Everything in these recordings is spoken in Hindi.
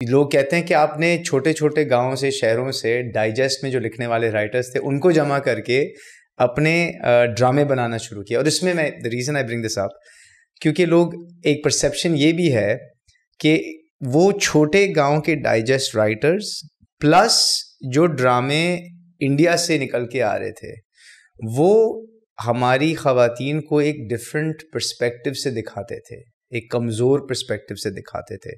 लोग कहते हैं कि आपने छोटे छोटे गाँवों से, शहरों से डाइजेस्ट में जो लिखने वाले राइटर्स थे, उनको जमा करके अपने ड्रामे बनाना शुरू किया। और इसमें मैं the reason I bring this up क्योंकि लोग, एक परसेप्शन ये भी है कि वो छोटे गाँव के डाइजेस्ट राइटर्स प्लस जो ड्रामे इंडिया से निकल के आ रहे थे, वो हमारी खातन को एक डिफरेंट परस्पेक्टिव से दिखाते थे, एक कमज़ोर परस्पेक्टिव से दिखाते थे।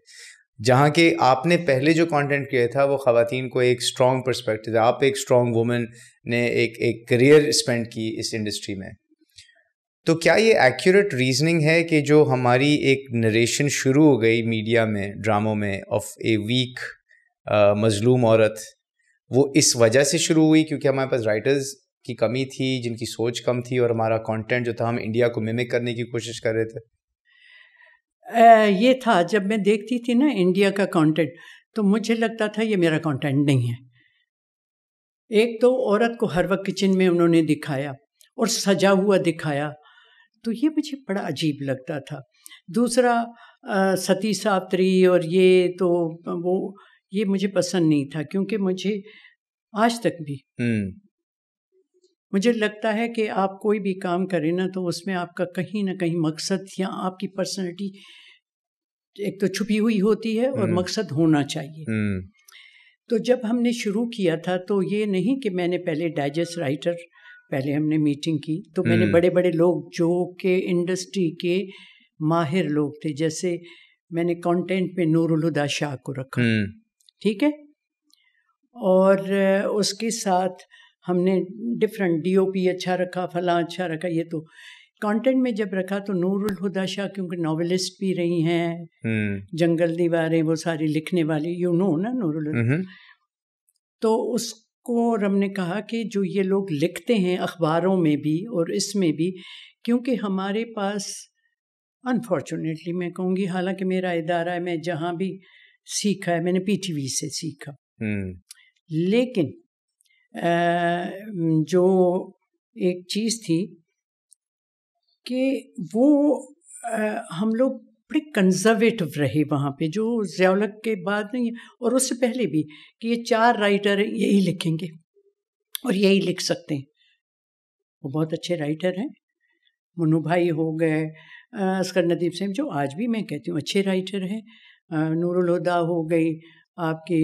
जहाँ के आपने पहले जो कंटेंट किया था, वो खातन को एक स्ट्रॉन्ग परस्पेक्टिव आप एक स्ट्रॉन्ग वुमेन ने एक एक करियर स्पेंड की इस इंडस्ट्री में। तो क्या ये एक्यूरेट रीजनिंग है कि जो हमारी एक नरेशन शुरू हो गई मीडिया में ड्रामों में ऑफ़ ए वीक मजलूम औरत, वो इस वजह से शुरू हुई क्योंकि हमारे पास राइटर्स की कमी थी, जिनकी सोच कम थी और हमारा कंटेंट जो था, हम इंडिया को मिमिक करने की कोशिश कर रहे थे। ये था, जब मैं देखती थी ना इंडिया का कंटेंट तो मुझे लगता था ये मेरा कंटेंट नहीं है। एक तो औरत को हर वक्त किचन में उन्होंने दिखाया और सजा हुआ दिखाया तो ये मुझे बड़ा अजीब लगता था। दूसरा सती सावित्री और ये तो वो, ये मुझे पसंद नहीं था, क्योंकि मुझे आज तक भी मुझे लगता है कि आप कोई भी काम करें ना तो उसमें आपका कहीं ना कहीं मकसद या आपकी पर्सनैलिटी एक तो छुपी हुई होती है और हम्म। मकसद होना चाहिए हम्म। तो जब हमने शुरू किया था तो ये नहीं कि मैंने पहले डाइजेस्ट राइटर पहले हमने मीटिंग की तो मैंने हम्म। बड़े बड़े लोग जो के इंडस्ट्री के माहिर लोग थे जैसे मैंने कंटेंट में नूरुल हुदा शाह को रखा ठीक है और उसके साथ हमने डिफरेंट डीओपी अच्छा रखा फला अच्छा रखा ये तो कंटेंट में जब रखा तो नूरुल हुदा शाह क्योंकि नॉवेलिस्ट भी रही हैं हम्म। जंगल दीवारें वो सारी लिखने वाली यू नो ना नूरुल तो उसको और हमने कहा कि जो ये लोग लिखते हैं अखबारों में भी और इसमें भी क्योंकि हमारे पास अनफॉर्चुनेटली मैं कहूँगी हालाँकि मेरा इदारा है मैं जहाँ भी सीखा है मैंने पीटीवी से सीखा हम्म। लेकिन जो एक चीज़ थी कि वो हम लोग बड़े कंजर्वेटिव रहे वहाँ पे जो जयालक के बाद नहीं और उससे पहले भी कि ये चार राइटर यही लिखेंगे और यही लिख सकते हैं। वो बहुत अच्छे राइटर हैं। मनु भाई हो गए असकर नदीप सिंह जो आज भी मैं कहती हूँ अच्छे राइटर हैं। नूरुल हुदा हो गई आपकी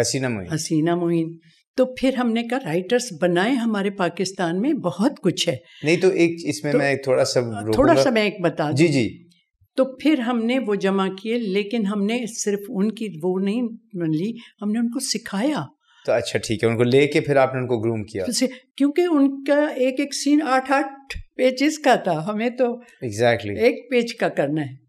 हसीना मोइन। हसीना मोइन। तो फिर हमने कहा राइटर्स बनाए हमारे पाकिस्तान में बहुत कुछ है। नहीं तो एक इसमें तो, मैं थोड़ा सा थोड़ा सा मैं एक बता जी जी। तो फिर हमने वो जमा किए लेकिन हमने सिर्फ़ उनकी वो नहीं ली हमने उनको सिखाया। तो अच्छा ठीक है उनको लेके फिर आपने उनको ग्रूम किया। क्योंकि उनका एक एक सीन आठ आठ पेजेस का था हमें तो एग्जैक्टली exactly. एक पेज का करना है।